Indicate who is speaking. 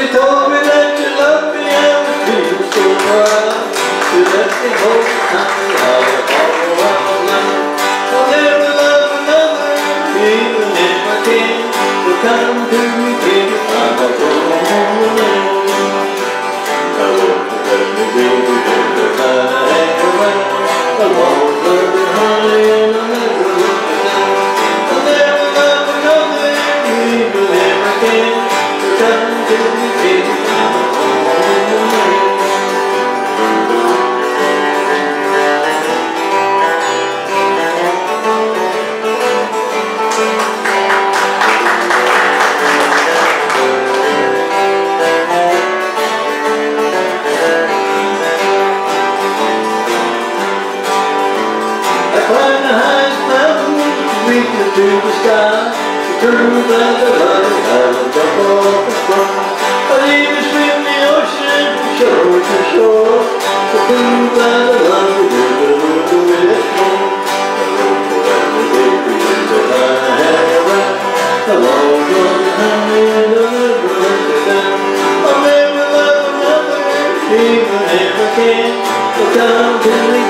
Speaker 1: you told me that you loved me, I would feel so proud. You let me hold you, honey, all around now. I'll never love another, even if I can. So come to me, baby, I'm a woman. I won't let me be the. I won't and I'll. I'll never love another, come to me, I the highest mountain, reaching to the sky. The truth that the light has a jump off the front. But even swim the ocean from shore to shore. The truth that the light is the root to its more. Baby is the honey, and the down. I'll never love another, even if I can. So come to